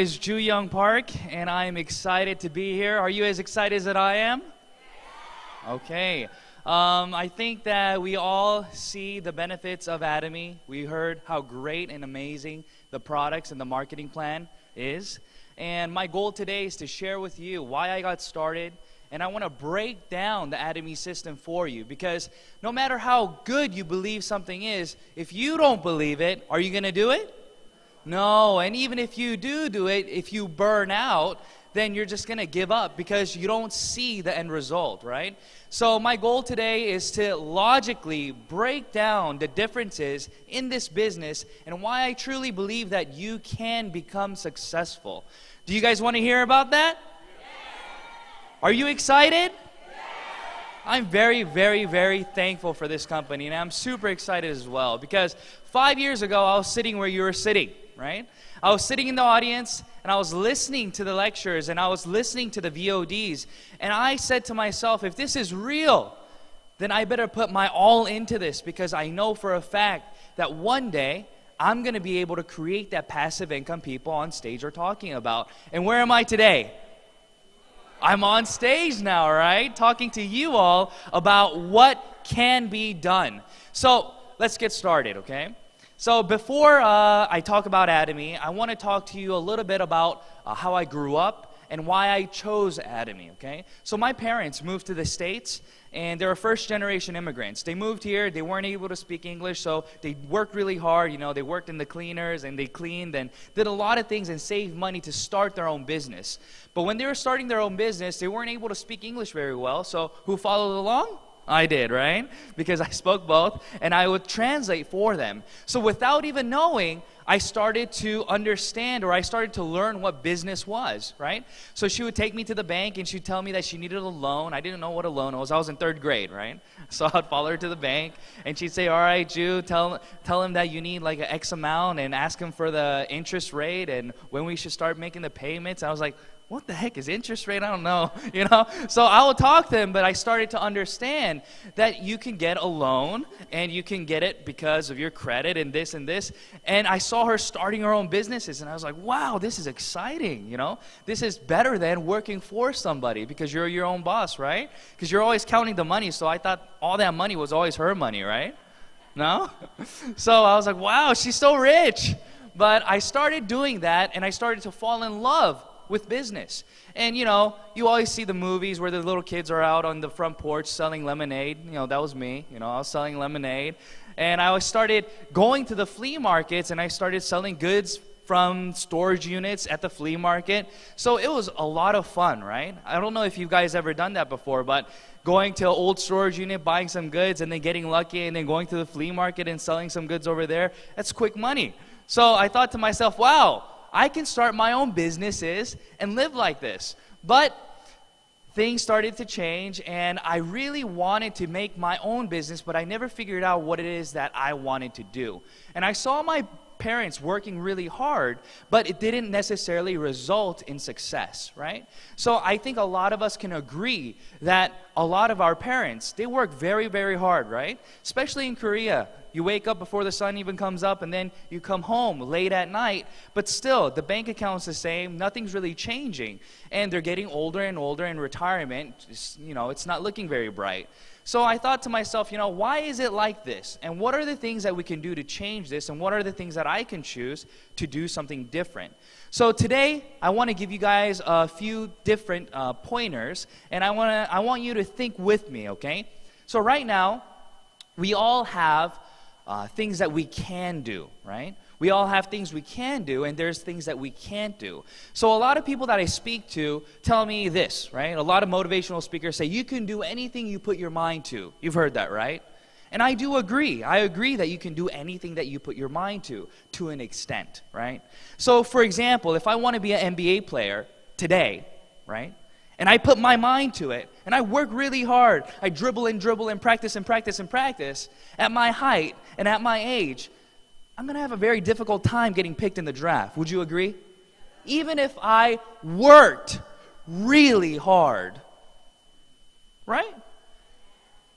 is Joo Yong Park, and I am excited to be here. Are you as excited as I am? Okay. Um, I think that we all see the benefits of Atomy. We heard how great and amazing the products and the marketing plan is. And my goal today is to share with you why I got started. And I want to break down the Atomy system for you because no matter how good you believe something is, if you don't believe it, are you going to do it? No, and even if you do do it, if you burn out, then you're just going to give up because you don't see the end result, right? So, my goal today is to logically break down the differences in this business and why I truly believe that you can become successful. Do you guys want to hear about that? Are you excited? I'm very, very, very thankful for this company, and I'm super excited as well because five years ago I was sitting where you were sitting right? I was sitting in the audience and I was listening to the lectures and I was listening to the VODs. And I said to myself, if this is real, then I better put my all into this because I know for a fact that one day I'm going to be able to create that passive income people on stage are talking about. And where am I today? I'm on stage now, right? Talking to you all about what can be done. So let's get started, okay? So, before uh, I talk about Atomy, I want to talk to you a little bit about uh, how I grew up and why I chose Atomy, okay? So, my parents moved to the States and they were first generation immigrants. They moved here, they weren't able to speak English, so they worked really hard. You know, they worked in the cleaners and they cleaned and did a lot of things and saved money to start their own business. But when they were starting their own business, they weren't able to speak English very well, so who followed along? I did, right? Because I spoke both and I would translate for them. So without even knowing, I started to understand or I started to learn what business was, right? So she would take me to the bank and she'd tell me that she needed a loan. I didn't know what a loan was. I was in third grade, right? So I'd follow her to the bank and she'd say, All right, Ju, tell, tell him that you need like an X amount and ask him for the interest rate and when we should start making the payments. I was like, what the heck is interest rate? I don't know, you know? So I will talk to them, but I started to understand that you can get a loan and you can get it because of your credit and this and this. And I saw her starting her own businesses and I was like, wow, this is exciting, you know? This is better than working for somebody because you're your own boss, right? Because you're always counting the money. So I thought all that money was always her money, right? No? So I was like, wow, she's so rich. But I started doing that and I started to fall in love with business. And you know, you always see the movies where the little kids are out on the front porch selling lemonade. You know, that was me. You know, I was selling lemonade. And I started going to the flea markets and I started selling goods from storage units at the flea market. So it was a lot of fun, right? I don't know if you guys ever done that before, but going to an old storage unit, buying some goods, and then getting lucky, and then going to the flea market and selling some goods over there, that's quick money. So I thought to myself, wow, I can start my own businesses and live like this. But things started to change, and I really wanted to make my own business, but I never figured out what it is that I wanted to do. And I saw my parents working really hard, but it didn't necessarily result in success, right? So I think a lot of us can agree that a lot of our parents, they work very, very hard, right? Especially in Korea. You wake up before the sun even comes up, and then you come home late at night. But still, the bank account's the same. Nothing's really changing. And they're getting older and older in retirement. Just, you know, it's not looking very bright. So I thought to myself, you know, why is it like this? And what are the things that we can do to change this? And what are the things that I can choose to do something different? So today, I want to give you guys a few different uh, pointers, and I want to I want you to think with me, okay? So right now, we all have uh, things that we can do, right? We all have things we can do, and there's things that we can't do. So, a lot of people that I speak to tell me this, right? A lot of motivational speakers say, You can do anything you put your mind to. You've heard that, right? And I do agree. I agree that you can do anything that you put your mind to, to an extent, right? So, for example, if I want to be an NBA player today, right? And I put my mind to it, and I work really hard. I dribble and dribble and practice and practice and practice at my height and at my age. I'm going to have a very difficult time getting picked in the draft. Would you agree? Even if I worked really hard. Right?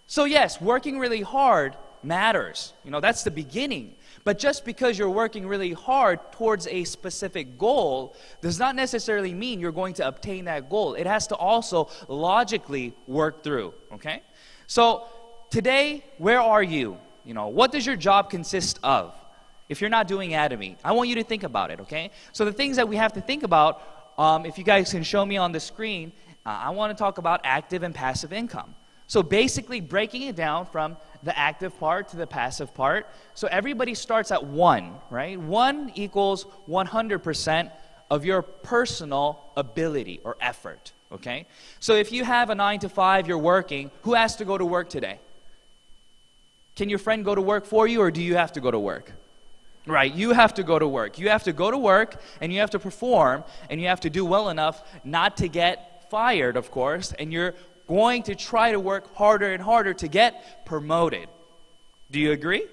So, yes, working really hard matters. You know, that's the beginning. But just because you're working really hard towards a specific goal does not necessarily mean you're going to obtain that goal. It has to also logically work through, okay? So, today, where are you? You know, what does your job consist of? If you're not doing Atomy, I want you to think about it, okay? So, the things that we have to think about, um, if you guys can show me on the screen, uh, I want to talk about active and passive income. So basically, breaking it down from the active part to the passive part. So everybody starts at one, right? One equals 100% of your personal ability or effort, okay? So if you have a nine to five, you're working, who has to go to work today? Can your friend go to work for you, or do you have to go to work? Right, you have to go to work. You have to go to work and you have to perform and you have to do well enough not to get fired, of course, and you're going to try to work harder and harder to get promoted. Do you agree?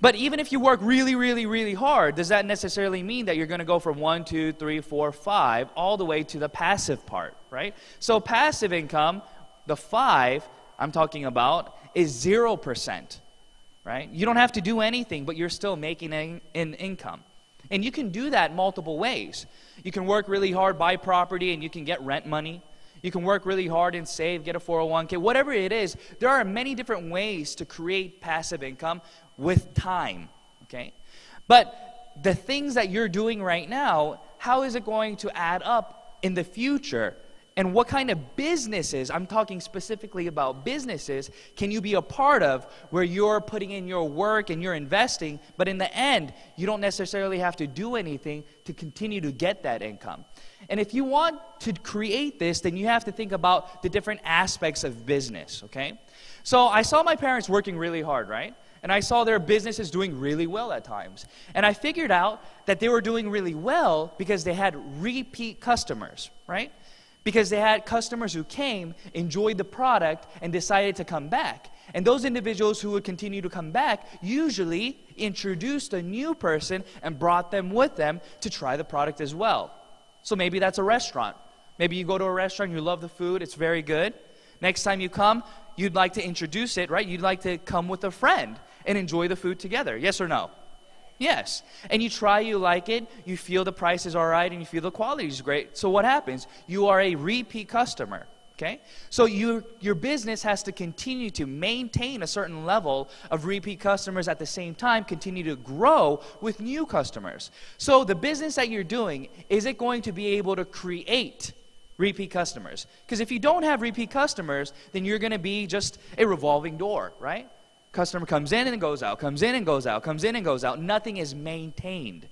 But even if you work really, really, really hard, does that necessarily mean that you're going to go from one, two, three, four, five, all the way to the passive part, right? So, passive income, the five I'm talking about, is 0%, right? You don't have to do anything, but you're still making an income. And you can do that multiple ways. You can work really hard, buy property, and you can get rent money. You can work really hard and save, get a 401k, whatever it is. There are many different ways to create passive income with time, okay? But the things that you're doing right now, how is it going to add up in the future? And what kind of businesses, I'm talking specifically about businesses, can you be a part of where you're putting in your work and you're investing, but in the end, you don't necessarily have to do anything to continue to get that income? And if you want to create this, then you have to think about the different aspects of business, okay? So I saw my parents working really hard, right? And I saw their businesses doing really well at times. And I figured out that they were doing really well because they had repeat customers, right? Because they had customers who came, enjoyed the product, and decided to come back. And those individuals who would continue to come back usually introduced a new person and brought them with them to try the product as well. So maybe that's a restaurant. Maybe you go to a restaurant, you love the food, it's very good. Next time you come, you'd like to introduce it, right? You'd like to come with a friend and enjoy the food together. Yes or no? Yes. And you try, you like it, you feel the price is all right, and you feel the quality is great. So what happens? You are a repeat customer. Okay? So you, your business has to continue to maintain a certain level of repeat customers at the same time, continue to grow with new customers. So the business that you're doing, is it going to be able to create repeat customers? Because if you don't have repeat customers, then you're going to be just a revolving door, right? Customer comes in and goes out, comes in and goes out, comes in and goes out. Nothing is maintained.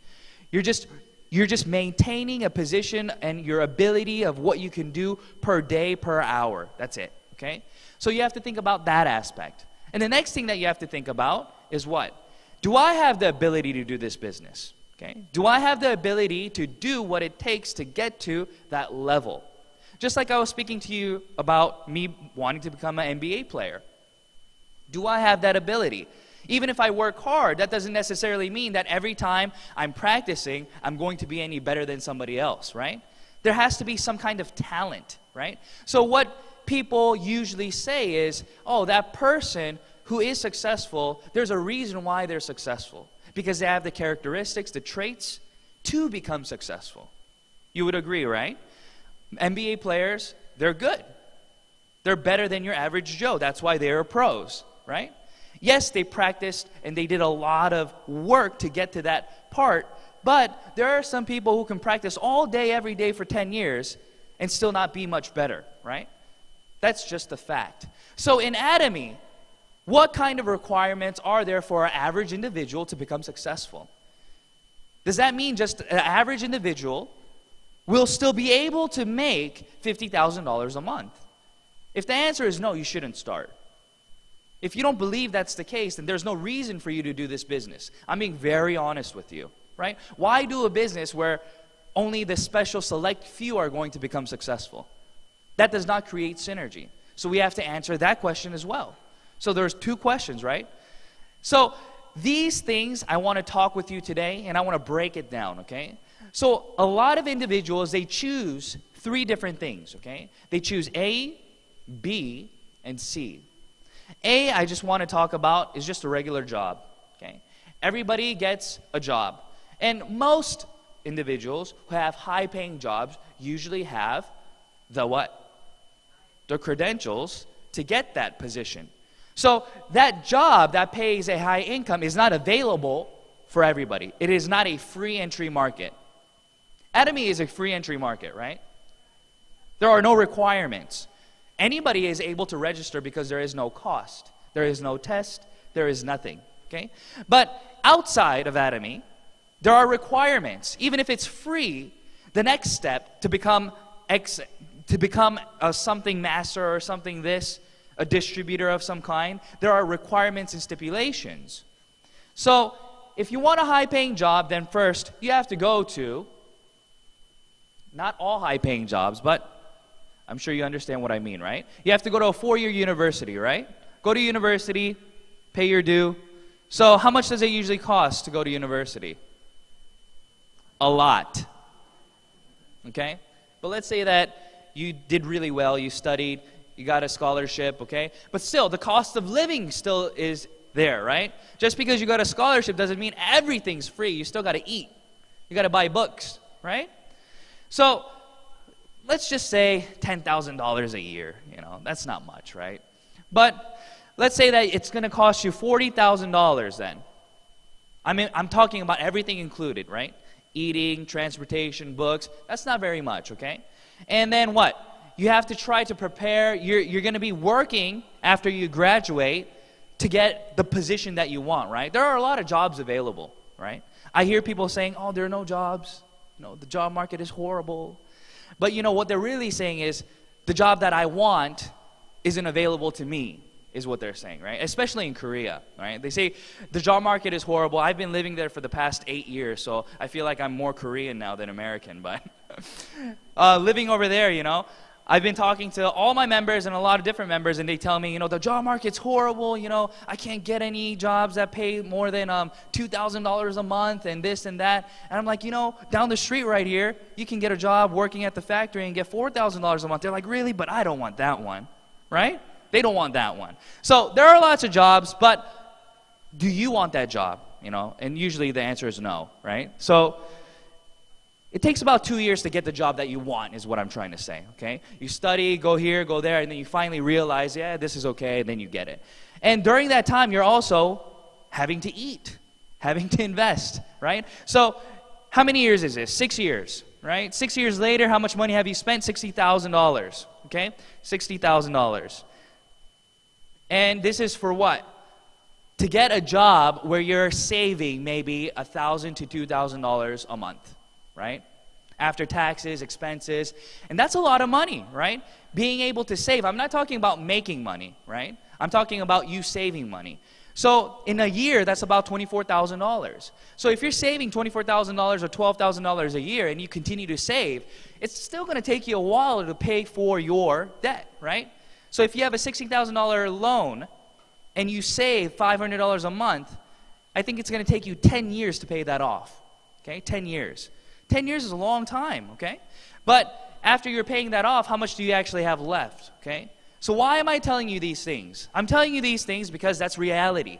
You're just you're just maintaining a position and your ability of what you can do per day, per hour. That's it, okay? So you have to think about that aspect. And the next thing that you have to think about is what? Do I have the ability to do this business? Okay? Do I have the ability to do what it takes to get to that level? Just like I was speaking to you about me wanting to become an NBA player. Do I have that ability? Even if I work hard, that doesn't necessarily mean that every time I'm practicing, I'm going to be any better than somebody else, right? There has to be some kind of talent, right? So, what people usually say is, oh, that person who is successful, there's a reason why they're successful. Because they have the characteristics, the traits to become successful. You would agree, right? NBA players, they're good. They're better than your average Joe. That's why they're pros, right? Yes, they practiced and they did a lot of work to get to that part, but there are some people who can practice all day, every day for 10 years and still not be much better, right? That's just a fact. So in Atomy, what kind of requirements are there for an average individual to become successful? Does that mean just an average individual will still be able to make $50,000 a month? If the answer is no, you shouldn't start. If you don't believe that's the case, then there's no reason for you to do this business. I'm being very honest with you, right? Why do a business where only the special select few are going to become successful? That does not create synergy. So we have to answer that question as well. So there's two questions, right? So these things I want to talk with you today and I want to break it down, okay? So a lot of individuals they choose three different things, okay? They choose A, B, and C. A, I just want to talk about is just a regular job. Okay? Everybody gets a job. And most individuals who have high paying jobs usually have the what? The credentials to get that position. So that job that pays a high income is not available for everybody. It is not a free entry market. Atomy is a free entry market, right? There are no requirements. Anybody is able to register because there is no cost. There is no test. There is nothing. Okay? But outside of Atomy, there are requirements. Even if it's free, the next step to become ex- to become a something master or something this, a distributor of some kind, there are requirements and stipulations. So, if you want a high paying job, then first you have to go to not all high paying jobs, but I'm sure you understand what I mean, right? You have to go to a four year university, right? Go to university, pay your due. So, how much does it usually cost to go to university? A lot. Okay? But let's say that you did really well, you studied, you got a scholarship, okay? But still, the cost of living still is there, right? Just because you got a scholarship doesn't mean everything's free. You still got to eat. You got to buy books, right? So, let's just say $10,000 a year, you know, that's not much, right? But let's say that it's going to cost you $40,000 then. I mean, I'm talking about everything included, right? Eating, transportation, books. That's not very much, okay? And then what? You have to try to prepare. You're, you're going to be working after you graduate to get the position that you want, right? There are a lot of jobs available, right? I hear people saying, oh, there are no jobs. You know, the job market is horrible. But you know, what they're really saying is the job that I want isn't available to me, is what they're saying, right? Especially in Korea, right? They say the job market is horrible. I've been living there for the past eight years, so I feel like I'm more Korean now than American. But uh, living over there, you know, I've been talking to all my members and a lot of different members, and they tell me, you know, the job market's horrible. You know, I can't get any jobs that pay more than um, $2,000 a month and this and that. And I'm like, you know, down the street right here, you can get a job working at the factory and get $4,000 a month. They're like, really? But I don't want that one, right? They don't want that one. So there are lots of jobs, but do you want that job? You know, and usually the answer is no, right? So it takes about two years to get the job that you want, is what I'm trying to say, okay? You study, go here, go there, and then you finally realize, yeah, this is okay, and then you get it. And during that time, you're also having to eat, having to invest, right? So, how many years is this? Six years, right? Six years later, how much money have you spent? $60,000, okay? $60,000. And this is for what? To get a job where you're saving maybe 1,000 to $2,000 a month right? After taxes, expenses. And that's a lot of money, right? Being able to save. I'm not talking about making money, right? I'm talking about you saving money. So in a year, that's about $24,000. So if you're saving $24,000 or $12,000 a year and you continue to save, it's still going to take you a while to pay for your debt, right? So if you have a $16,000 loan and you save $500 a month, I think it's going to take you 10 years to pay that off. Okay, 10 years. 10 years is a long time, okay? But after you're paying that off, how much do you actually have left, okay? So why am I telling you these things? I'm telling you these things because that's reality.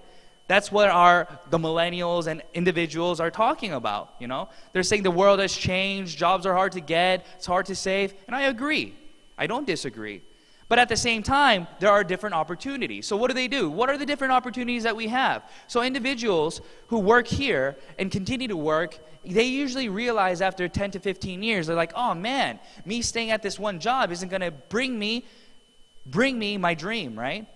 That's what our the millennials and individuals are talking about, you know? They're saying the world has changed, jobs are hard to get, it's hard to save, and I agree. I don't disagree. But at the same time, there are different opportunities. So, what do they do? What are the different opportunities that we have? So, individuals who work here and continue to work, they usually realize after 10 to 15 years, they're like, oh man, me staying at this one job isn't going to bring me, bring me my dream, right?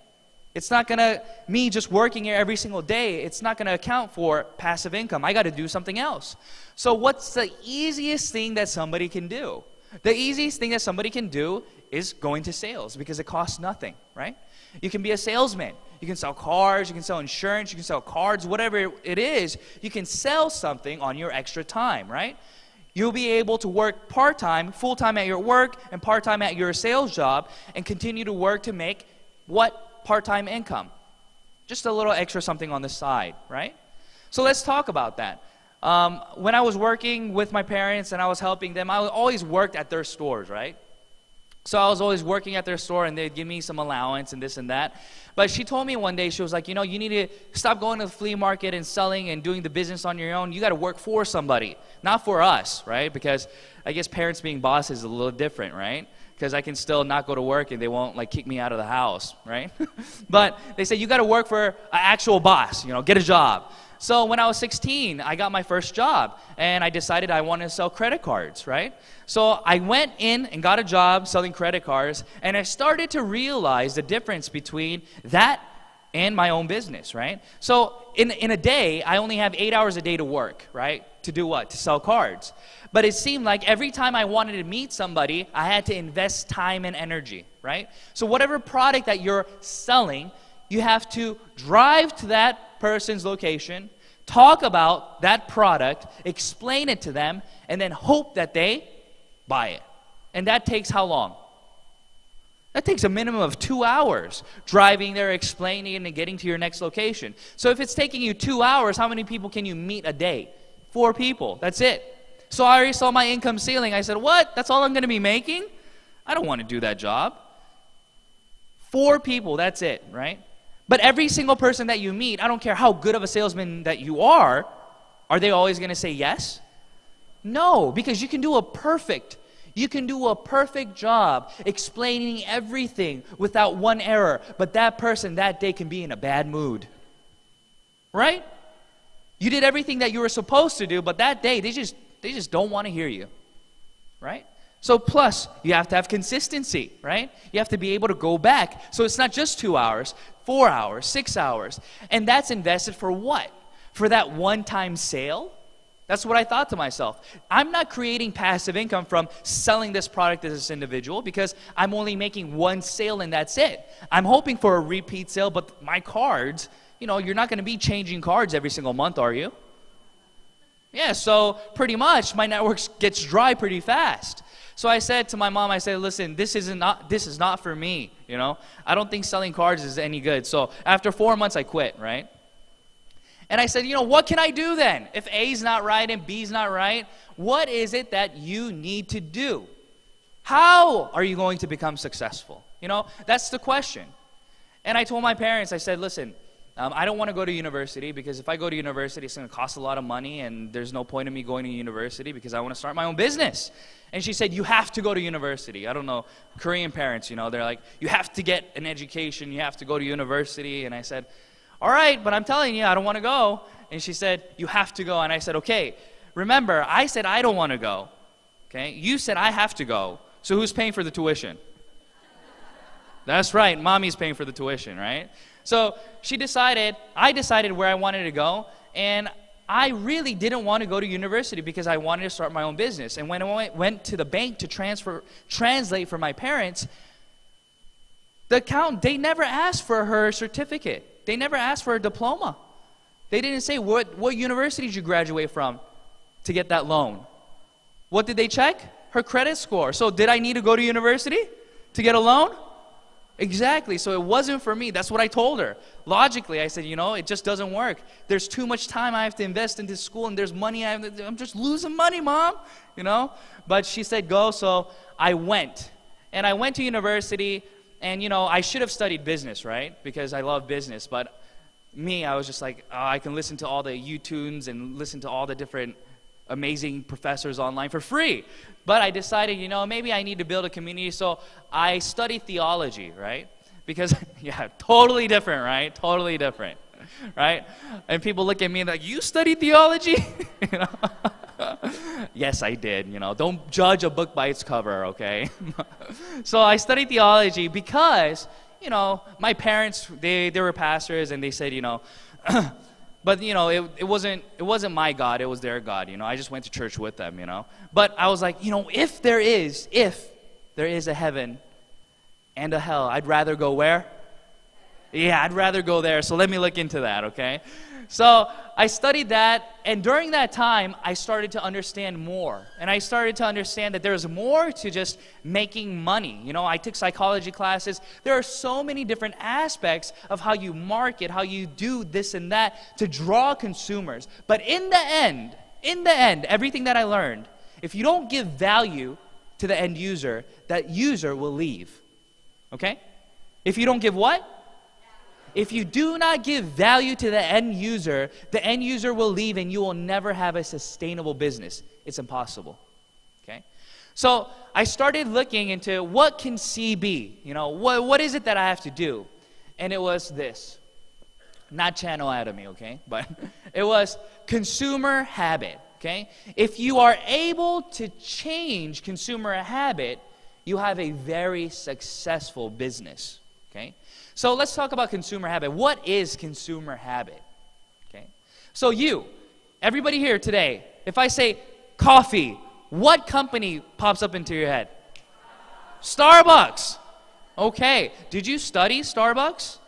It's not going to, me just working here every single day, it's not going to account for passive income. I got to do something else. So, what's the easiest thing that somebody can do? The easiest thing that somebody can do is going to sales because it costs nothing, right? You can be a salesman. You can sell cars, you can sell insurance, you can sell cards, whatever it is. You can sell something on your extra time, right? You'll be able to work part time, full time at your work, and part time at your sales job, and continue to work to make what part time income? Just a little extra something on the side, right? So let's talk about that. Um, when I was working with my parents and I was helping them, I always worked at their stores, right? So I was always working at their store and they'd give me some allowance and this and that. But she told me one day, she was like, you know, you need to stop going to the flea market and selling and doing the business on your own. You got to work for somebody, not for us, right? Because I guess parents being bosses is a little different, right? Because I can still not go to work and they won't like kick me out of the house, right? but they say you got to work for an actual boss, you know, get a job. So when I was 16, I got my first job and I decided I wanted to sell credit cards, right? So I went in and got a job selling credit cards and I started to realize the difference between that and my own business, right? So in, in a day, I only have eight hours a day to work, right? To do what? To sell cards. But it seemed like every time I wanted to meet somebody, I had to invest time and energy, right? So whatever product that you're selling, you have to drive to that person's location, talk about that product, explain it to them, and then hope that they buy it. And that takes how long? That takes a minimum of two hours driving there, explaining, and getting to your next location. So if it's taking you two hours, how many people can you meet a day? Four people. That's it. So I already saw my income ceiling. I said, What? That's all I'm going to be making? I don't want to do that job. Four people, that's it, right? But every single person that you meet, I don't care how good of a salesman that you are, are they always going to say yes? No, because you can do a perfect you can do a perfect job explaining everything without one error, but that person that day can be in a bad mood. Right? You did everything that you were supposed to do, but that day they just they just don't want to hear you. Right? So, plus, you have to have consistency, right? You have to be able to go back. So, it's not just two hours, four hours, six hours. And that's invested for what? For that one time sale? That's what I thought to myself. I'm not creating passive income from selling this product to this individual because I'm only making one sale and that's it. I'm hoping for a repeat sale, but my cards, you know, you're not going to be changing cards every single month, are you? Yeah, so pretty much my network gets dry pretty fast. So I said to my mom, I said, listen, this is not this is not for me. You know, I don't think selling cards is any good. So after four months, I quit. Right. And I said, you know, what can I do then? If A's not right and B's not right, what is it that you need to do? How are you going to become successful? You know, that's the question. And I told my parents, I said, listen, um, I don't want to go to university because if I go to university, it's going to cost a lot of money, and there's no point in me going to university because I want to start my own business. And she said, You have to go to university. I don't know, Korean parents, you know, they're like, You have to get an education, you have to go to university. And I said, All right, but I'm telling you, I don't want to go. And she said, You have to go. And I said, Okay, remember, I said I don't want to go. Okay, you said I have to go. So who's paying for the tuition? That's right, mommy's paying for the tuition, right? So she decided, I decided where I wanted to go, and I really didn't want to go to university because I wanted to start my own business. And when I went to the bank to transfer, translate for my parents, the account, they never asked for her certificate. They never asked for a diploma. They didn't say, what, what university did you graduate from to get that loan? What did they check? Her credit score. So did I need to go to university to get a loan? Exactly. So it wasn't for me. That's what I told her. Logically, I said, you know, it just doesn't work. There's too much time I have to invest into school, and there's money I have to, I'm just losing money, mom. You know. But she said go, so I went, and I went to university, and you know, I should have studied business, right? Because I love business. But me, I was just like, oh, I can listen to all the YouTubes and listen to all the different amazing professors online for free. But I decided, you know, maybe I need to build a community. So I studied theology, right? Because, yeah, totally different, right? Totally different, right? And people look at me like, you studied theology? you know? yes, I did. You know, don't judge a book by its cover, okay? so I studied theology because, you know, my parents, they, they were pastors and they said, you know, but you know it, it wasn't it wasn't my god it was their god you know i just went to church with them you know. But i was like you know if there is if there is a heaven and a hell i'd rather go where? Yeah i'd rather go there so let me look into that okay so I studied that, and during that time, I started to understand more. And I started to understand that there's more to just making money. You know, I took psychology classes. There are so many different aspects of how you market, how you do this and that to draw consumers. But in the end, in the end, everything that I learned, if you don't give value to the end user, that user will leave. Okay? If you don't give what? If you do not give value to the end user, the end user will leave and you will never have a sustainable business. It's impossible. Okay? So I started looking into what can C be? You know, what, what is it that I have to do? And it was this. Not channel atomy, okay? But it was consumer habit, okay? If you are able to change consumer habit, you have a very successful business, okay? So let's talk about consumer habit. What is consumer habit? Okay. So you, everybody here today, if I say coffee, what company pops up into your head? Starbucks. Okay. Did you study Starbucks?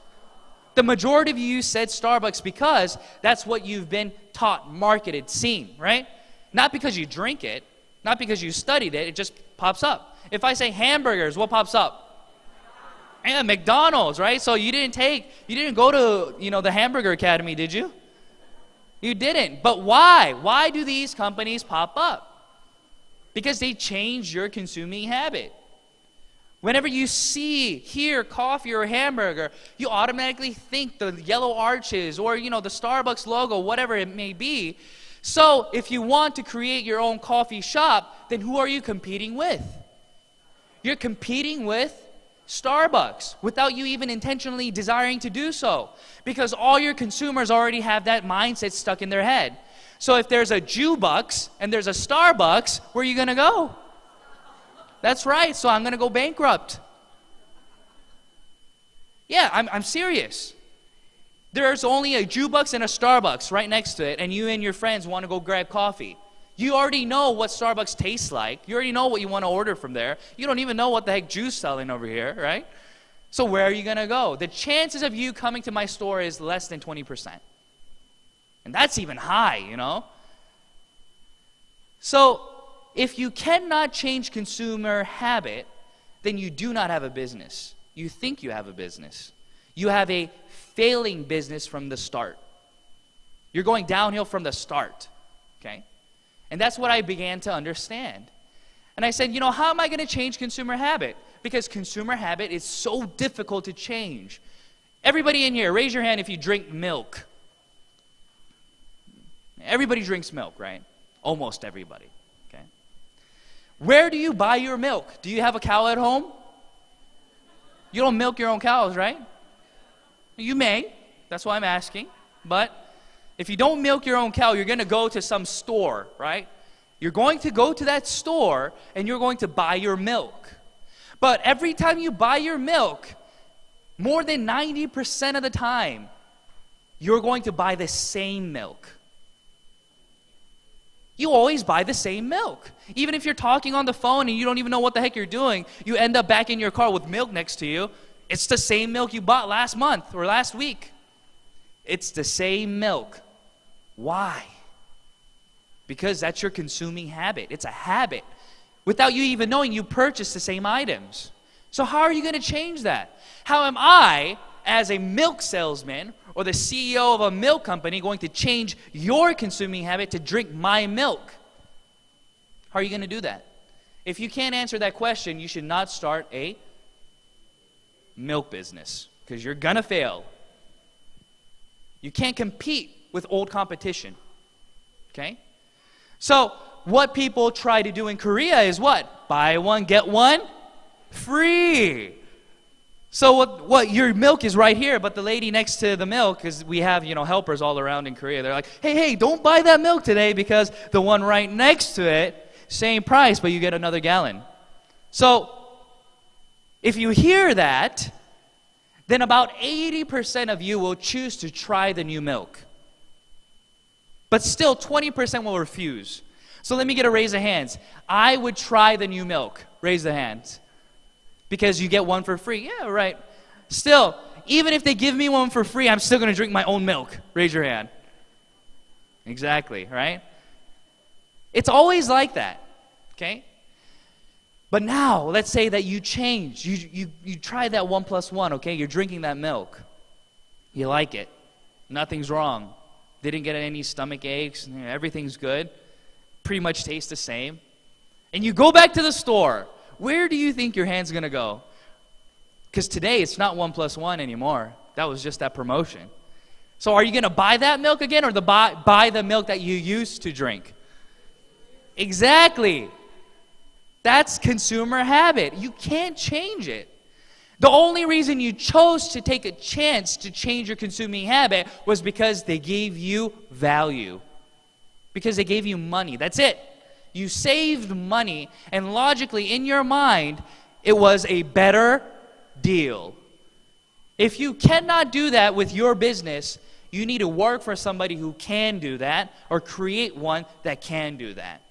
The majority of you said Starbucks because that's what you've been taught, marketed, seen, right? Not because you drink it, not because you studied it, it just pops up. If I say hamburgers, what pops up? Yeah, McDonald's, right? So you didn't take, you didn't go to, you know, the Hamburger Academy, did you? You didn't. But why? Why do these companies pop up? Because they change your consuming habit. Whenever you see, hear coffee or hamburger, you automatically think the yellow arches or, you know, the Starbucks logo, whatever it may be. So if you want to create your own coffee shop, then who are you competing with? You're competing with Starbucks without you even intentionally desiring to do so. Because all your consumers already have that mindset stuck in their head. So if there's a Joobucks and there's a Starbucks, where are you going to go? That's right, so I'm going to go bankrupt. Yeah, I'm, I'm serious. There's only a Joobucks and a Starbucks right next to it, and you and your friends want to go grab coffee. You already know what Starbucks tastes like. You already know what you want to order from there. You don't even know what the heck Juice selling over here, right? So where are you going to go? The chances of you coming to my store is less than 20%. And that's even high, you know? So if you cannot change consumer habit, then you do not have a business. You think you have a business. You have a failing business from the start. You're going downhill from the start, okay? And that's what I began to understand. And I said, you know, how am I going to change consumer habit? Because consumer habit is so difficult to change. Everybody in here, raise your hand if you drink milk. Everybody drinks milk, right? Almost everybody. Okay. Where do you buy your milk? Do you have a cow at home? You don't milk your own cows, right? You may. That's why I'm asking. But if you don't milk your own cow, you're going to go to some store, right? You're going to go to that store and you're going to buy your milk. But every time you buy your milk, more than 90% of the time, you're going to buy the same milk. You always buy the same milk. Even if you're talking on the phone and you don't even know what the heck you're doing, you end up back in your car with milk next to you. It's the same milk you bought last month or last week. It's the same milk. Why? Because that's your consuming habit. It's a habit. Without you even knowing, you purchase the same items. So, how are you going to change that? How am I, as a milk salesman or the CEO of a milk company, going to change your consuming habit to drink my milk? How are you going to do that? If you can't answer that question, you should not start a milk business because you're going to fail. You can't compete with old competition. Okay? So, what people try to do in Korea is what? Buy one, get one free. So what, what your milk is right here, but the lady next to the milk, because we have you know helpers all around in Korea, they're like, hey, hey, don't buy that milk today because the one right next to it, same price, but you get another gallon. So if you hear that, then about 80% of you will choose to try the new milk. But still, 20% will refuse. So let me get a raise of hands. I would try the new milk. Raise the hands. Because you get one for free. Yeah, right. Still, even if they give me one for free, I'm still going to drink my own milk. Raise your hand. Exactly, right? It's always like that. Okay? But now, let's say that you change. You, you, you try that one plus one, okay? You're drinking that milk. You like it. Nothing's wrong. Didn't get any stomach aches. Everything's good. Pretty much tastes the same. and you go back to the store, where do you think your hand's going to go? Because today it's not one plus one anymore. That was just that promotion. So are you going to buy that milk again or the buy, buy the milk that you used to drink? Exactly. That's consumer habit. You can't change it. The only reason you chose to take a chance to change your consuming habit was because they gave you value. Because they gave you money. That's it. You saved money, and logically, in your mind, it was a better deal. If you cannot do that with your business, you need to work for somebody who can do that or create one that can do that.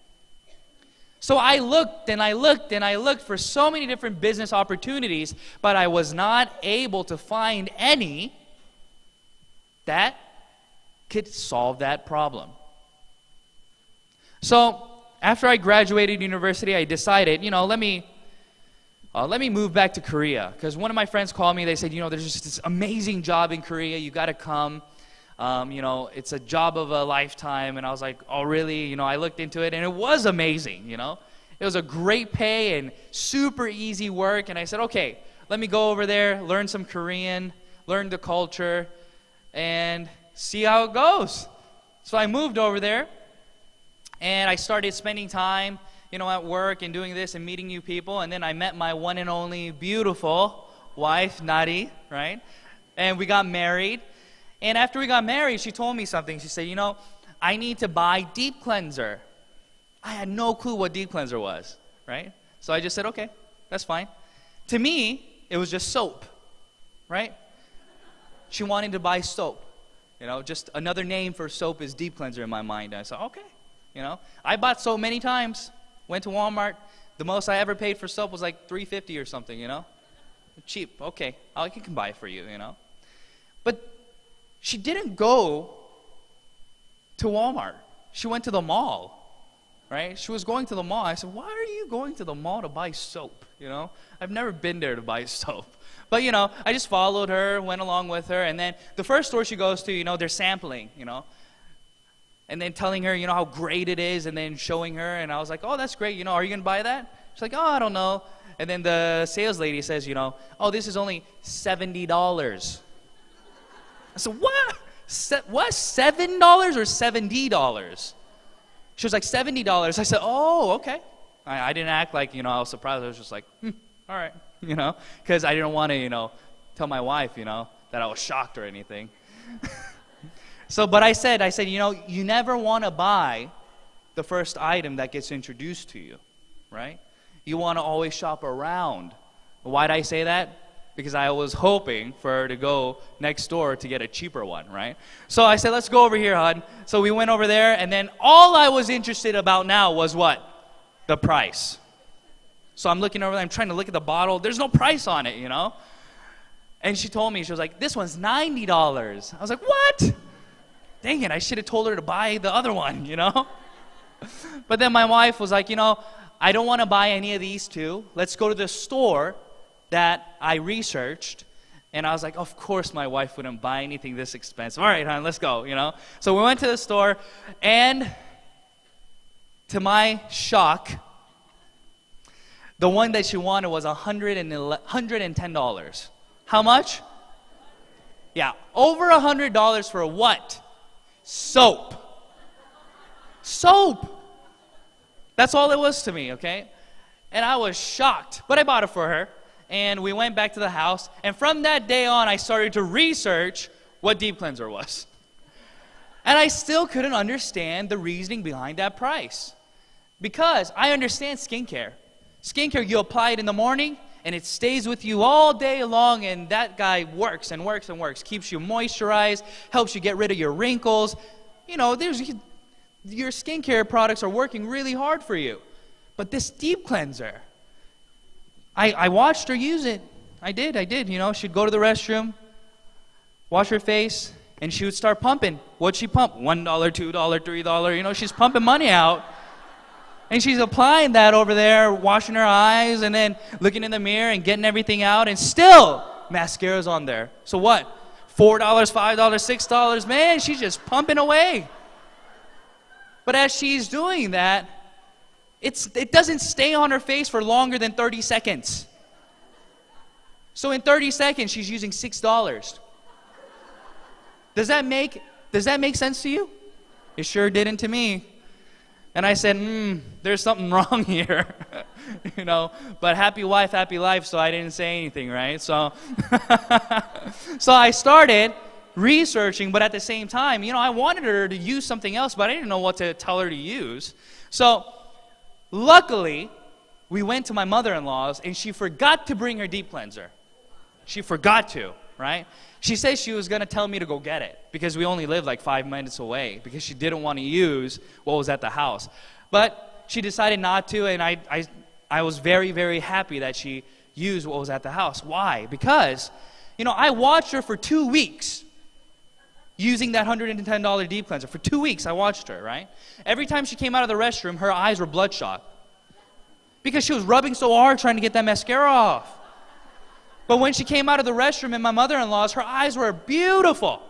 So I looked and I looked and I looked for so many different business opportunities, but I was not able to find any that could solve that problem. So after I graduated university, I decided, you know, let me uh, let me move back to Korea because one of my friends called me. They said, you know, there's just this amazing job in Korea. You got to come. Um, you know, it's a job of a lifetime. And I was like, oh, really? You know, I looked into it and it was amazing, you know. It was a great pay and super easy work. And I said, okay, let me go over there, learn some Korean, learn the culture, and see how it goes. So I moved over there and I started spending time, you know, at work and doing this and meeting new people. And then I met my one and only beautiful wife, Nari, right? And we got married. And after we got married, she told me something. She said, You know, I need to buy deep cleanser. I had no clue what deep cleanser was, right? So I just said, Okay, that's fine. To me, it was just soap, right? She wanted to buy soap. You know, just another name for soap is deep cleanser in my mind. I said, Okay. You know, I bought soap many times. Went to Walmart. The most I ever paid for soap was like 350 or something, you know? Cheap. Okay. I can buy it for you, you know? But she didn't go to Walmart. She went to the mall, right? She was going to the mall. I said, Why are you going to the mall to buy soap? You know, I've never been there to buy soap. But, you know, I just followed her, went along with her, and then the first store she goes to, you know, they're sampling, you know, and then telling her, you know, how great it is, and then showing her, and I was like, Oh, that's great. You know, are you going to buy that? She's like, Oh, I don't know. And then the sales lady says, you know, Oh, this is only $70. I said, what? Se- what? $7 or $70? She was like, $70. I said, oh, okay. I, I didn't act like, you know, I was surprised. I was just like, hmm, all right, you know, because I didn't want to, you know, tell my wife, you know, that I was shocked or anything. so, but I said, I said, you know, you never want to buy the first item that gets introduced to you, right? You want to always shop around. Why did I say that? Because I was hoping for her to go next door to get a cheaper one, right? So I said, let's go over here, hon. So we went over there, and then all I was interested about now was what? The price. So I'm looking over there, I'm trying to look at the bottle. There's no price on it, you know? And she told me, she was like, this one's $90. I was like, what? Dang it, I should have told her to buy the other one, you know? but then my wife was like, you know, I don't want to buy any of these two. Let's go to the store that I researched. And I was like, of course my wife wouldn't buy anything this expensive. All right, hon, let's go, you know? So we went to the store, and to my shock, the one that she wanted was $110. How much? Yeah, over $100 for what? Soap. Soap. That's all it was to me, okay? And I was shocked, but I bought it for her and we went back to the house. And from that day on, I started to research what deep cleanser was. And I still couldn't understand the reasoning behind that price. Because I understand skincare. Skincare, you apply it in the morning, and it stays with you all day long, and that guy works and works and works. Keeps you moisturized, helps you get rid of your wrinkles. You know, there's, your skincare products are working really hard for you. But this deep cleanser, I, I watched her use it. I did, I did. You know, she'd go to the restroom, wash her face, and she would start pumping. What'd she pump? $1, $2, $3. You know, she's pumping money out. And she's applying that over there, washing her eyes, and then looking in the mirror and getting everything out, and still mascara's on there. So what? $4, $5, $6. Man, she's just pumping away. But as she's doing that, it's, it doesn't stay on her face for longer than 30 seconds. So in 30 seconds, she's using $6. Does that make, does that make sense to you? It sure didn't to me. And I said, hmm, there's something wrong here. you know, but happy wife, happy life, so I didn't say anything, right? So, so I started researching, but at the same time, you know, I wanted her to use something else, but I didn't know what to tell her to use. So, luckily, we went to my mother in law's and she forgot to bring her deep cleanser. She forgot to, right? She said she was going to tell me to go get it because we only lived like five minutes away because she didn't want to use what was at the house. But she decided not to, and I, I, I was very, very happy that she used what was at the house. Why? Because, you know, I watched her for two weeks using that $110 deep cleanser. For two weeks, I watched her, right? Every time she came out of the restroom, her eyes were bloodshot because she was rubbing so hard trying to get that mascara off. But when she came out of the restroom in my mother in law's, her eyes were beautiful.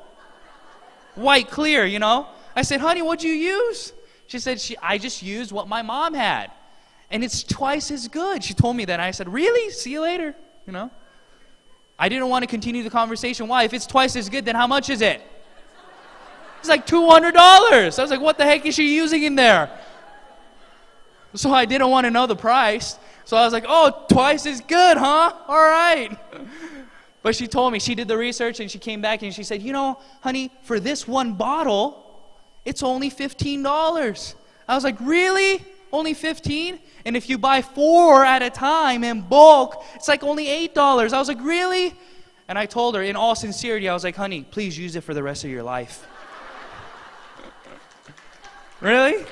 White, clear, you know? I said, honey, what'd you use? She said, she, I just used what my mom had. And it's twice as good. She told me that. I said, really? See you later, you know? I didn't want to continue the conversation. Why? If it's twice as good, then how much is it? It's like $200. I was like, what the heck is she using in there? So I didn't want to know the price. So I was like, oh, twice as good, huh? All right. But she told me, she did the research and she came back and she said, you know, honey, for this one bottle, it's only $15. I was like, really? Only 15? And if you buy four at a time in bulk, it's like only $8. I was like, really? And I told her, in all sincerity, I was like, honey, please use it for the rest of your life. Really?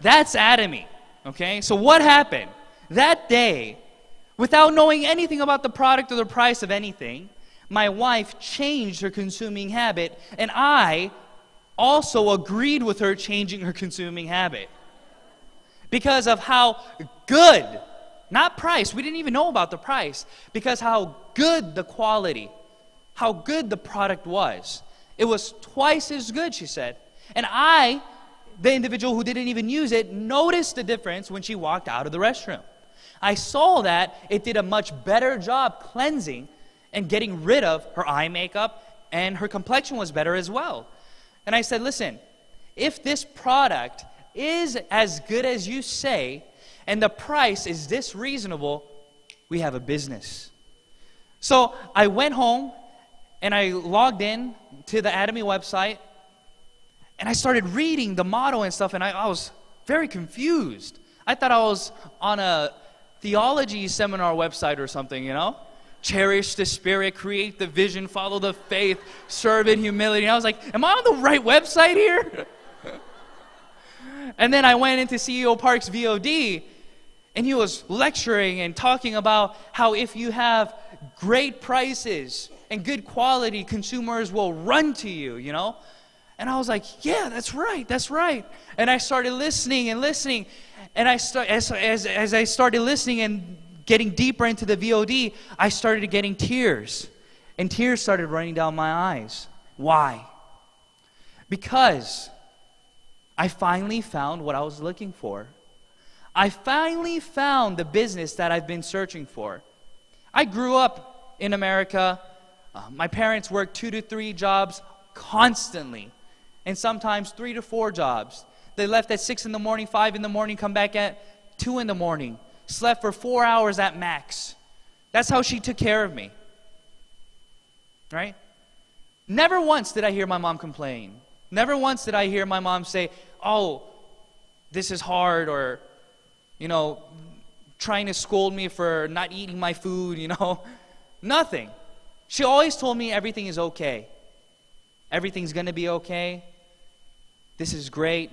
That's Atomy. Okay? So what happened? That day, without knowing anything about the product or the price of anything, my wife changed her consuming habit, and I also agreed with her changing her consuming habit. Because of how good, not price, we didn't even know about the price, because how good the quality, how good the product was. It was twice as good, she said. And I the individual who didn't even use it noticed the difference when she walked out of the restroom. I saw that it did a much better job cleansing and getting rid of her eye makeup, and her complexion was better as well. And I said, listen, if this product is as good as you say, and the price is this reasonable, we have a business. So I went home and I logged in to the Atomy website and I started reading the motto and stuff, and I, I was very confused. I thought I was on a theology seminar website or something, you know? Cherish the spirit, create the vision, follow the faith, serve in humility. And I was like, am I on the right website here? and then I went into CEO Park's VOD, and he was lecturing and talking about how if you have great prices and good quality, consumers will run to you, you know? And I was like, yeah, that's right, that's right. And I started listening and listening. And I start, as, as, as I started listening and getting deeper into the VOD, I started getting tears. And tears started running down my eyes. Why? Because I finally found what I was looking for. I finally found the business that I've been searching for. I grew up in America. Uh, my parents worked two to three jobs constantly and sometimes three to four jobs. They left at six in the morning, five in the morning, come back at two in the morning, slept for four hours at max. That's how she took care of me. Right? Never once did I hear my mom complain. Never once did I hear my mom say, Oh, this is hard, or, you know, trying to scold me for not eating my food, you know. Nothing. She always told me everything is okay. Everything's going to be okay. This is great.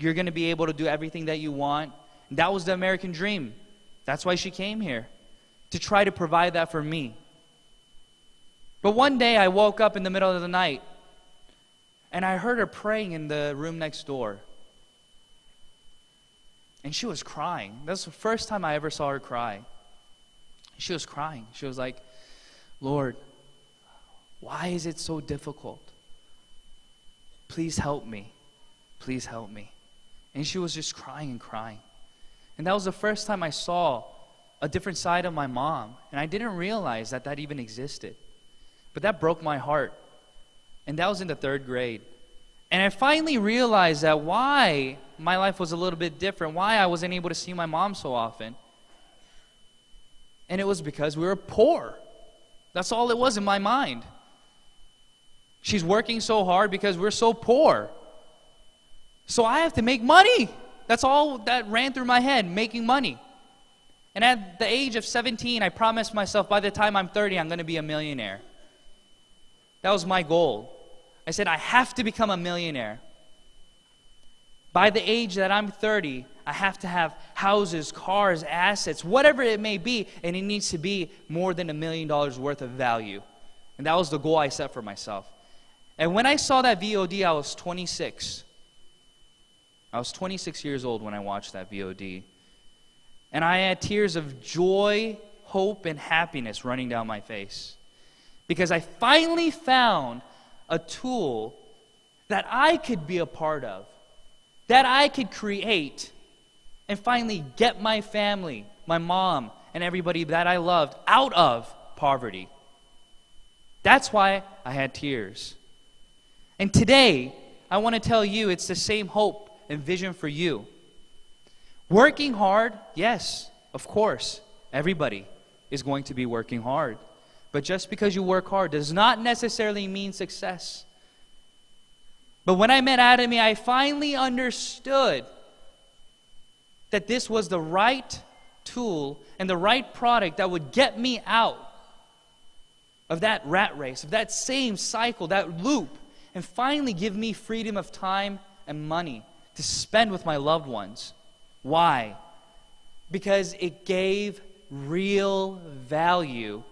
You're going to be able to do everything that you want. And that was the American dream. That's why she came here, to try to provide that for me. But one day I woke up in the middle of the night and I heard her praying in the room next door. And she was crying. That's the first time I ever saw her cry. She was crying. She was like, Lord, why is it so difficult? Please help me. Please help me. And she was just crying and crying. And that was the first time I saw a different side of my mom. And I didn't realize that that even existed. But that broke my heart. And that was in the third grade. And I finally realized that why my life was a little bit different, why I wasn't able to see my mom so often. And it was because we were poor. That's all it was in my mind. She's working so hard because we're so poor. So I have to make money. That's all that ran through my head, making money. And at the age of 17, I promised myself by the time I'm 30, I'm going to be a millionaire. That was my goal. I said, I have to become a millionaire. By the age that I'm 30, I have to have houses, cars, assets, whatever it may be, and it needs to be more than a million dollars worth of value. And that was the goal I set for myself. And when I saw that VOD, I was 26. I was 26 years old when I watched that VOD. And I had tears of joy, hope, and happiness running down my face. Because I finally found a tool that I could be a part of, that I could create, and finally get my family, my mom, and everybody that I loved out of poverty. That's why I had tears. And today, I want to tell you it's the same hope and vision for you. Working hard, yes, of course, everybody is going to be working hard. But just because you work hard does not necessarily mean success. But when I met Atomy, I finally understood that this was the right tool and the right product that would get me out of that rat race, of that same cycle, that loop, and finally give me freedom of time and money to spend with my loved ones. Why? Because it gave real value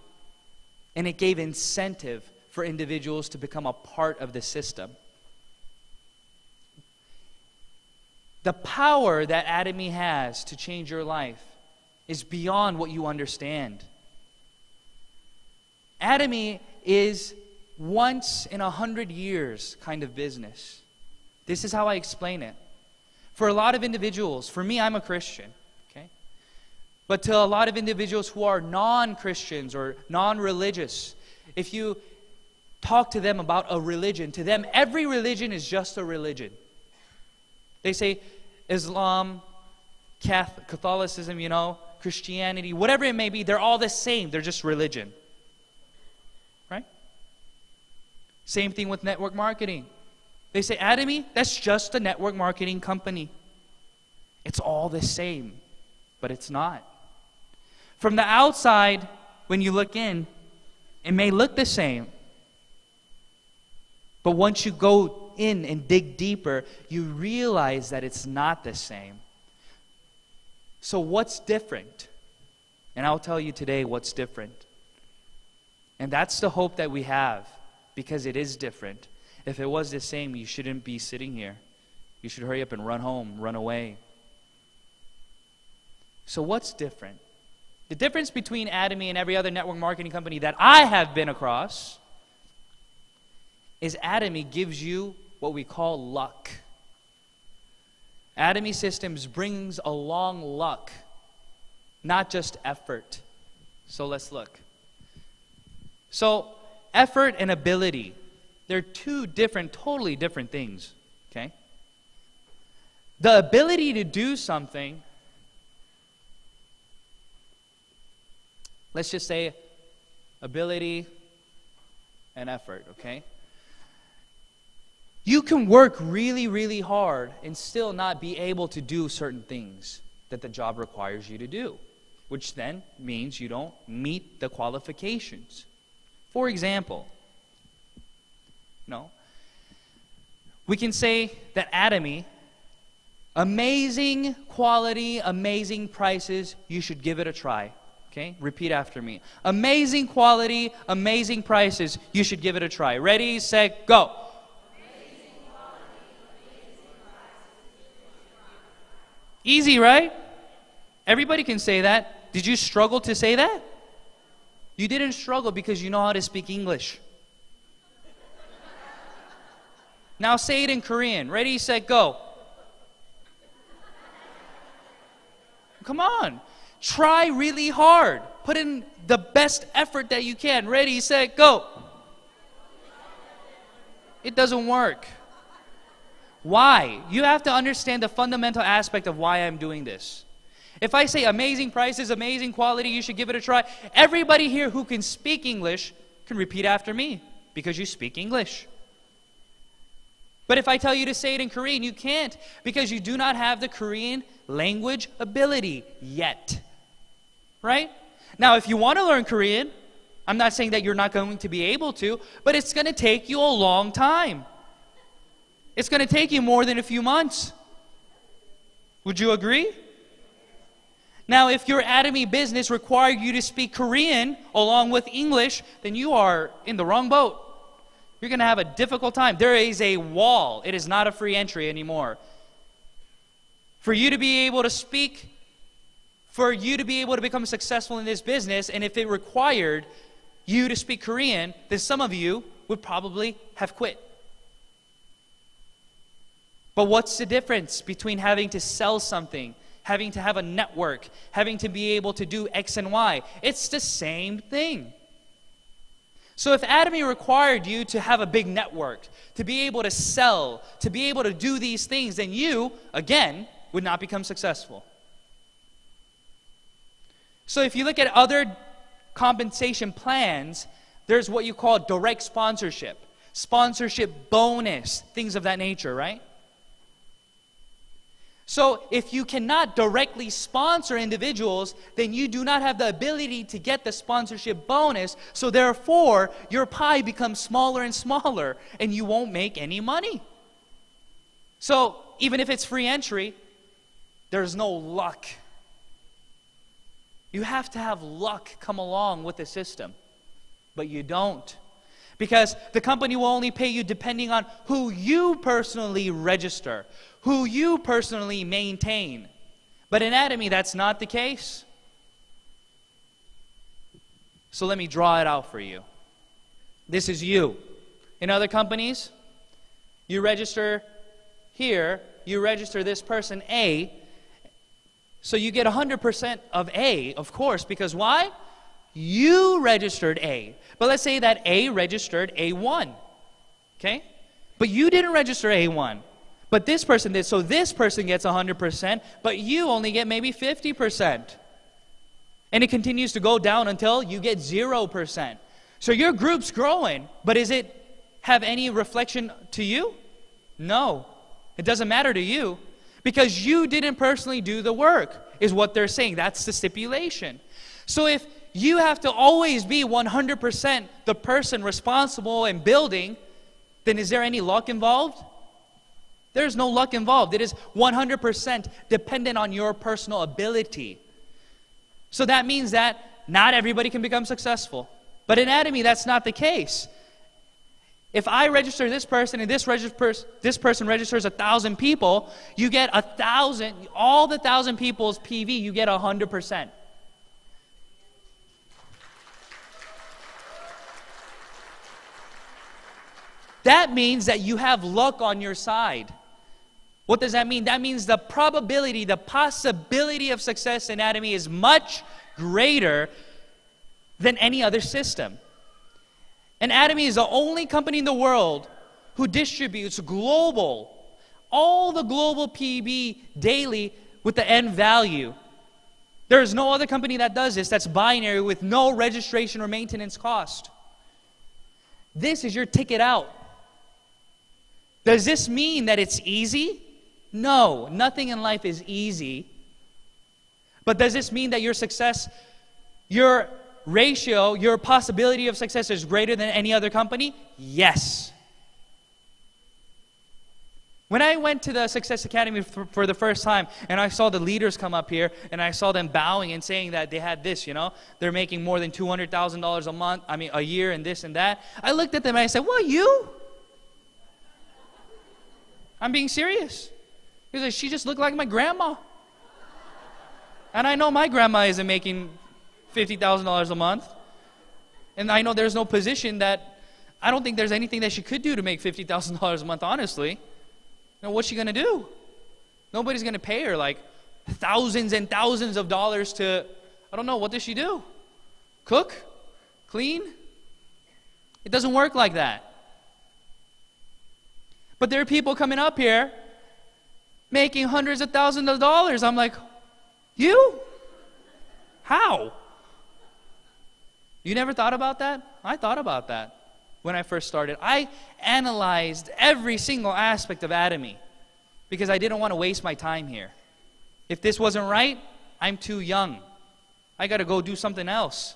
and it gave incentive for individuals to become a part of the system. The power that Atomy has to change your life is beyond what you understand. Atomy is once in a hundred years kind of business. This is how I explain it. For a lot of individuals, for me, I'm a Christian. Okay? But to a lot of individuals who are non Christians or non religious, if you talk to them about a religion, to them, every religion is just a religion. They say Islam, Catholicism, you know, Christianity, whatever it may be, they're all the same. They're just religion. Right? Same thing with network marketing. They say, Atomy, that's just a network marketing company. It's all the same, but it's not. From the outside, when you look in, it may look the same. But once you go in and dig deeper, you realize that it's not the same. So, what's different? And I'll tell you today what's different. And that's the hope that we have because it is different. If it was the same, you shouldn't be sitting here. You should hurry up and run home, run away. So, what's different? The difference between Atomy and every other network marketing company that I have been across is Atomy gives you what we call luck. Atomy Systems brings along luck, not just effort. So let's look. So, effort and ability, they're two different, totally different things, okay? The ability to do something let's just say ability and effort, okay? You can work really, really hard and still not be able to do certain things that the job requires you to do, which then means you don't meet the qualifications. For example, no, we can say that Atomy, amazing quality, amazing prices, you should give it a try. Okay? Repeat after me. Amazing quality, amazing prices. You should give it a try. Ready, set, go. Easy, right? Everybody can say that. Did you struggle to say that? You didn't struggle because you know how to speak English. now say it in Korean. Ready, set, go. Come on. Try really hard. Put in the best effort that you can. Ready, set, go. It doesn't work. Why? You have to understand the fundamental aspect of why I'm doing this. If I say amazing prices, amazing quality, you should give it a try, everybody here who can speak English can repeat after me because you speak English. But if I tell you to say it in Korean, you can't because you do not have the Korean language ability yet. Right? Now, if you want to learn Korean, I'm not saying that you're not going to be able to, but it's going to take you a long time. It's going to take you more than a few months. Would you agree? Now, if your Atomy business required you to speak Korean along with English, then you are in the wrong boat. You're going to have a difficult time. There is a wall, it is not a free entry anymore. For you to be able to speak, for you to be able to become successful in this business, and if it required you to speak Korean, then some of you would probably have quit. But what's the difference between having to sell something, having to have a network, having to be able to do X and Y? It's the same thing. So if Atomy required you to have a big network, to be able to sell, to be able to do these things, then you, again, would not become successful. So if you look at other compensation plans, there's what you call direct sponsorship, sponsorship bonus, things of that nature, right? So, if you cannot directly sponsor individuals, then you do not have the ability to get the sponsorship bonus. So, therefore, your pie becomes smaller and smaller, and you won't make any money. So, even if it's free entry, there's no luck. You have to have luck come along with the system, but you don't. Because the company will only pay you depending on who you personally register, who you personally maintain. But in Atomy, that's not the case. So let me draw it out for you. This is you. In other companies, you register here, you register this person A, so you get 100% of A, of course, because why? You registered A. But let's say that A registered A1. Okay? But you didn't register A1. But this person did. So this person gets 100%, but you only get maybe 50%. And it continues to go down until you get 0%. So your group's growing, but is it have any reflection to you? No. It doesn't matter to you because you didn't personally do the work, is what they're saying. That's the stipulation. So if you have to always be 100% the person responsible in building, then is there any luck involved? There's no luck involved. It is 100% dependent on your personal ability. So that means that not everybody can become successful. But in Atomy, that's not the case. If I register this person and this, this person registers a thousand people, you get a thousand, all the thousand people's PV, you get hundred percent. That means that you have luck on your side. What does that mean? That means the probability, the possibility of success in Atomy is much greater than any other system. And Atomy is the only company in the world who distributes global, all the global PV daily with the end value. There is no other company that does this that's binary with no registration or maintenance cost. This is your ticket out. Does this mean that it's easy? No, nothing in life is easy. But does this mean that your success, your ratio, your possibility of success is greater than any other company? Yes. When I went to the Success Academy for, for, the first time and I saw the leaders come up here and I saw them bowing and saying that they had this, you know, they're making more than $200,000 a month, I mean, a year and this and that, I looked at them and I said, What, you? I'm being serious. He said, She just looked like my grandma. And I know my grandma isn't making $50,000 a month. And I know there's no position that, I don't think there's anything that she could do to make $50,000 a month, honestly. Now, what's she going to do? Nobody's going to pay her like thousands and thousands of dollars to, I don't know, what does she do? Cook? Clean? It doesn't work like that. But there are people coming up here making hundreds of thousands of dollars. I'm like, you? How? You never thought about that? I thought about that when I first started. I analyzed every single aspect of Atomy because I didn't want to waste my time here. If this wasn't right, I'm too young. I got to go do something else.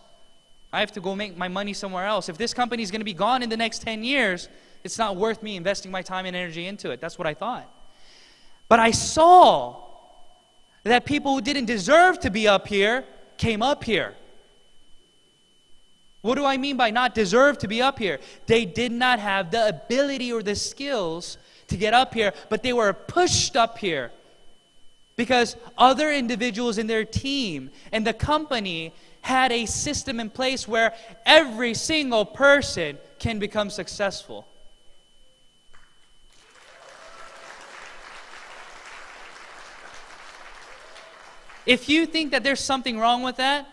I have to go make my money somewhere else. If this company is going to be gone in the next 10 years, it's not worth me investing my time and energy into it. That's what I thought. But I saw that people who didn't deserve to be up here came up here. What do I mean by not deserve to be up here? They did not have the ability or the skills to get up here, but they were pushed up here because other individuals in their team and the company had a system in place where every single person can become successful. If you think that there's something wrong with that,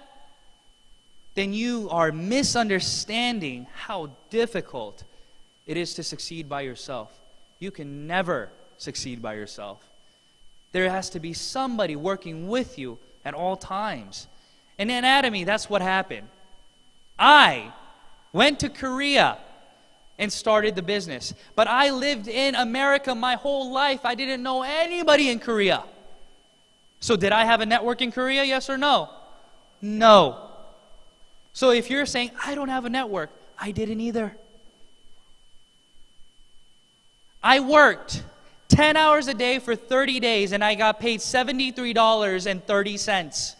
then you are misunderstanding how difficult it is to succeed by yourself. You can never succeed by yourself. There has to be somebody working with you at all times. In Atomy, that's what happened. I went to Korea and started the business. But I lived in America my whole life. I didn't know anybody in Korea. So, did I have a network in Korea? Yes or no? No. So, if you're saying, I don't have a network, I didn't either. I worked 10 hours a day for 30 days and I got paid $73.30.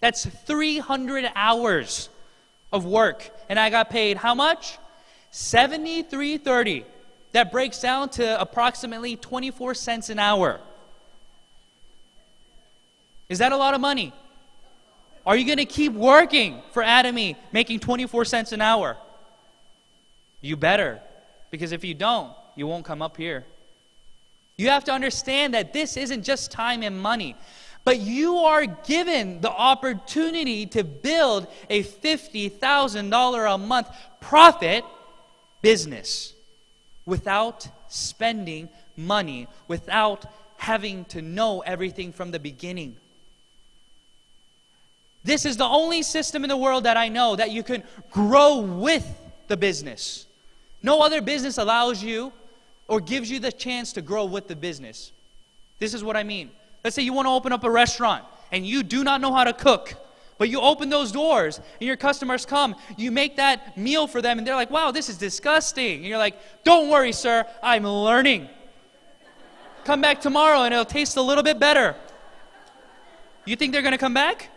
That's 300 hours of work and I got paid how much? 73.30. That breaks down to approximately 24 cents an hour. Is that a lot of money? Are you going to keep working for Atomy making 24 cents an hour? You better. Because if you don't, you won't come up here. You have to understand that this isn't just time and money, but you are given the opportunity to build a $50,000 a month profit business without spending money, without having to know everything from the beginning. This is the only system in the world that I know that you can grow with the business. No other business allows you or gives you the chance to grow with the business. This is what I mean. Let's say you want to open up a restaurant and you do not know how to cook, but you open those doors and your customers come. You make that meal for them and they're like, wow, this is disgusting. And you're like, don't worry, sir, I'm learning. Come back tomorrow and it'll taste a little bit better. You think they're going to come back?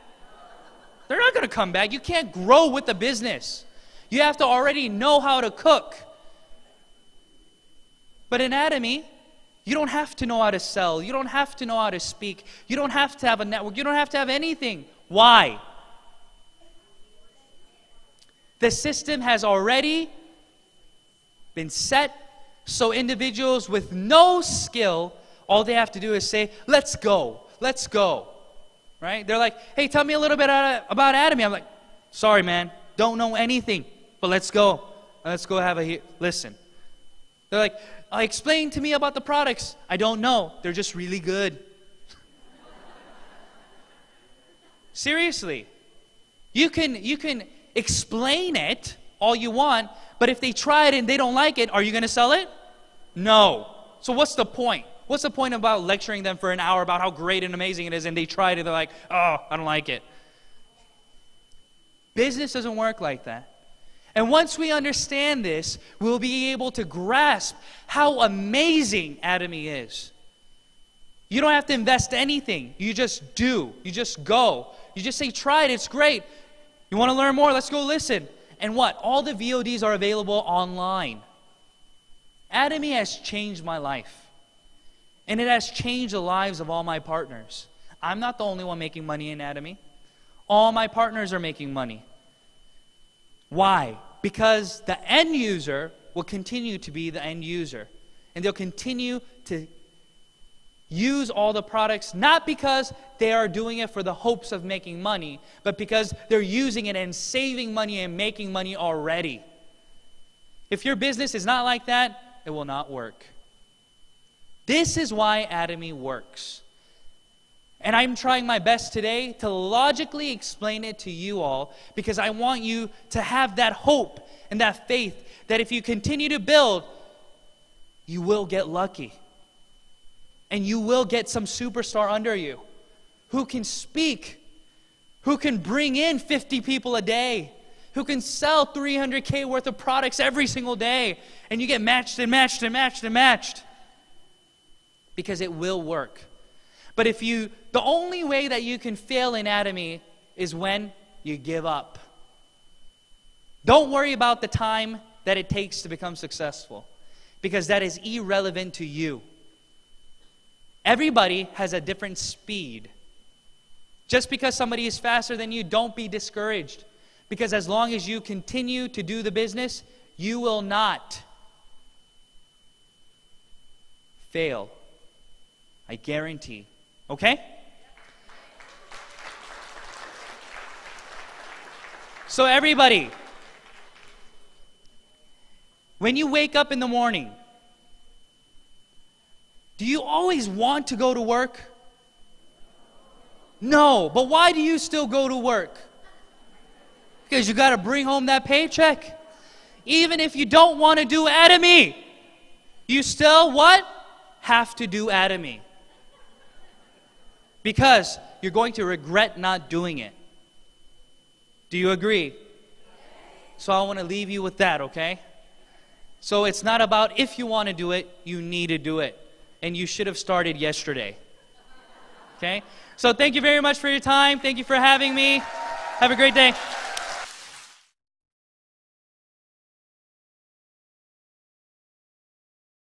They're not going to come back. You can't grow with the business. You have to already know how to cook. But in Atomy, you don't have to know how to sell. You don't have to know how to speak. You don't have to have a network. You don't have to have anything. Why? The system has already been set so individuals with no skill, all they have to do is say, Let's go, let's go right? They're like, hey, tell me a little bit about Atomy. I'm like, sorry, man, don't know anything, but let's go. Let's go have a listen. They're like, uh, explain to me about the products. I don't know. They're just really good. Seriously. You can, you can explain it all you want, but if they try it and they don't like it, are you going to sell it? No. So what's the point? What's the point about lecturing them for an hour about how great and amazing it is and they try it, they're like, oh, I don't like it. Business doesn't work like that. And once we understand this, we'll be able to grasp how amazing Atomy is. You don't have to invest anything. You just do. You just go. You just say, try it, it's great. You want to learn more? Let's go listen. And what? All the VODs are available online. Atomy has changed my life. And it has changed the lives of all my partners. I'm not the only one making money in Atomy. All my partners are making money. Why? Because the end user will continue to be the end user. And they'll continue to use all the products not because they are doing it for the hopes of making money, but because they're using it and saving money and making money already. If your business is not like that, it will not work. This is why Atomy works. And I'm trying my best today to logically explain it to you all because I want you to have that hope and that faith that if you continue to build, you will get lucky. And you will get some superstar under you who can speak, who can bring in 50 people a day, who can sell 300K worth of products every single day. And you get matched and matched and matched and matched because it will work. But if you, the only way that you can fail in Atomy is when you give up. Don't worry about the time that it takes to become successful because that is irrelevant to you. Everybody has a different speed. Just because somebody is faster than you, don't be discouraged. Because as long as you continue to do the business, you will not fail. I guarantee. Okay? So, everybody, when you wake up in the morning, do you always want to go to work? No, but why do you still go to work? Because you got to bring home that paycheck. Even if you don't want to do Atomy, you still what? Have to do Atomy because you're going to regret not doing it. Do you agree? So I want to leave you with that, okay? So it's not about if you want to do it, you need to do it. And you should have started yesterday. Okay? So thank you very much for your time. Thank you for having me. Have a great day.